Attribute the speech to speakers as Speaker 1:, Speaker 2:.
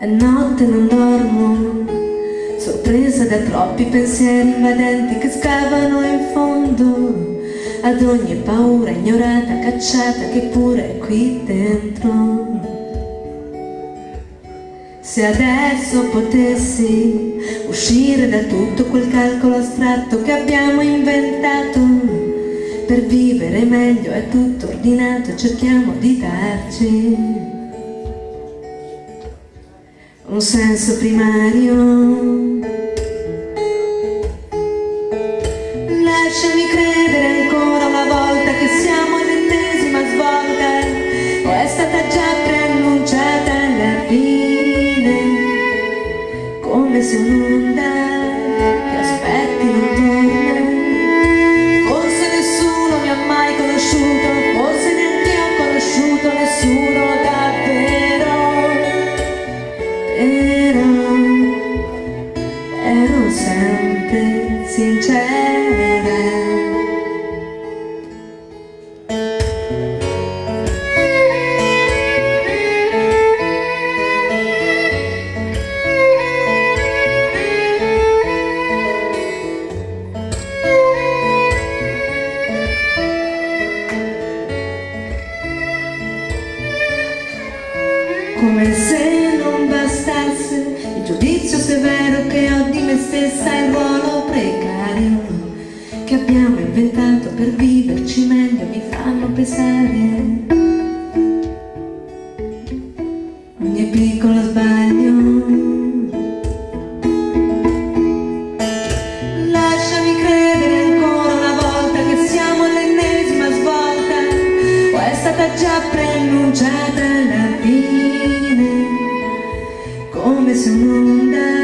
Speaker 1: E notte non dormo, sorpresa da troppi pensieri invadenti che scavano in fondo ad ogni paura ignorata, cacciata che pure è qui dentro. Se adesso potessi uscire da tutto quel calcolo astratto che abbiamo inventato, per vivere meglio è tutto ordinato, cerchiamo di darci un senso primario. Stessa il ruolo precario che abbiamo inventato per viverci meglio mi fanno pesare ogni piccolo sbaglio. Lasciami credere ancora una volta che siamo all'ennesima svolta o è stata già preannunciata la fine come se un